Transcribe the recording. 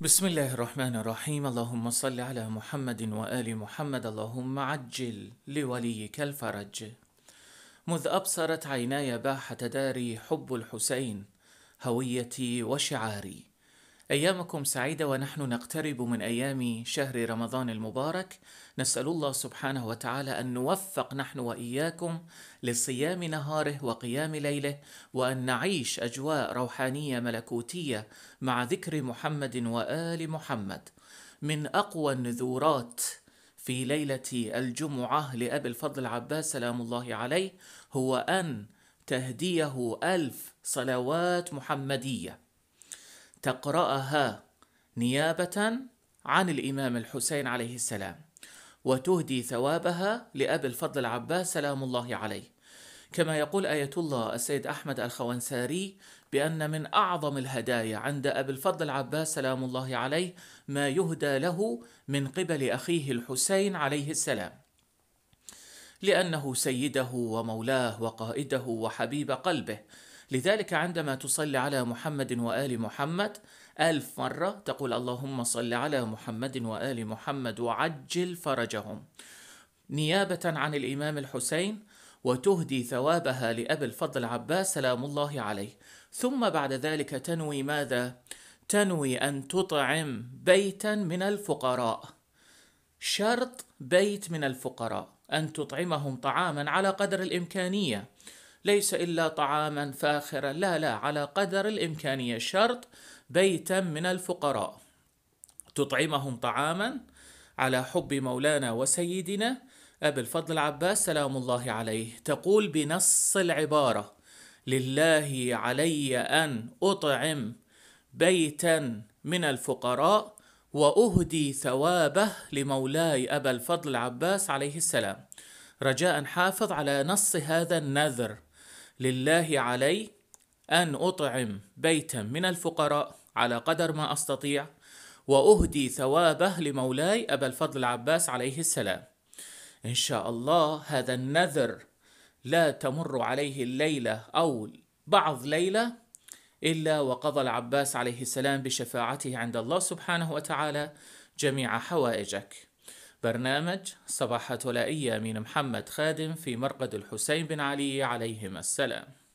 بسم الله الرحمن الرحيم اللهم صل على محمد وآل محمد اللهم عجل لوليك الفرج مذ أبصرت عيناي باحة داري حب الحسين هويتي وشعاري أيامكم سعيدة ونحن نقترب من أيام شهر رمضان المبارك. نسأل الله سبحانه وتعالى أن نوفق نحن وإياكم لصيام نهاره وقيام ليله وأن نعيش أجواء روحانية ملكوتية مع ذكر محمد وآل محمد. من أقوى النذورات في ليلة الجمعة لأبي الفضل العباس سلام الله عليه هو أن تهديه ألف صلوات محمدية. تقرأها نيابه عن الإمام الحسين عليه السلام وتهدي ثوابها لأبي الفضل العباس سلام الله عليه. كما يقول آية الله السيد أحمد الخوانساري بأن من أعظم الهدايا عند أبي الفضل العباس سلام الله عليه ما يهدى له من قبل أخيه الحسين عليه السلام. لأنه سيده ومولاه وقائده وحبيب قلبه لذلك عندما تصلي على محمد وآل محمد ألف مرة تقول اللهم صل على محمد وآل محمد وعجل فرجهم. نيابة عن الإمام الحسين وتهدي ثوابها لأبي الفضل عباس سلام الله عليه. ثم بعد ذلك تنوي ماذا؟ تنوي أن تطعم بيتا من الفقراء. شرط بيت من الفقراء. أن تطعمهم طعاما على قدر الإمكانية. ليس إلا طعاما فاخرا. لا لا على قدر الإمكانية. شرط بيتا من الفقراء. تطعمهم طعاما على حب مولانا وسيدنا أبي الفضل العباس سلام الله عليه. تقول بنص العبارة لله علي أن أطعم بيتا من الفقراء وأهدي ثوابه لمولاي ابا الفضل العباس عليه السلام. رجاء حافظ على نص هذا النذر. لله علي أن أطعم بيتا من الفقراء على قدر ما أستطيع وأهدي ثوابه لمولاي أبا الفضل العباس عليه السلام. إن شاء الله هذا النذر لا تمر عليه الليلة أو بعض ليلة إلا وقضى العباس عليه السلام بشفاعته عند الله سبحانه وتعالى جميع حوائجك. برنامج صباحة الأيام من محمد خادم في مرقد الحسين بن علي عليهما السلام.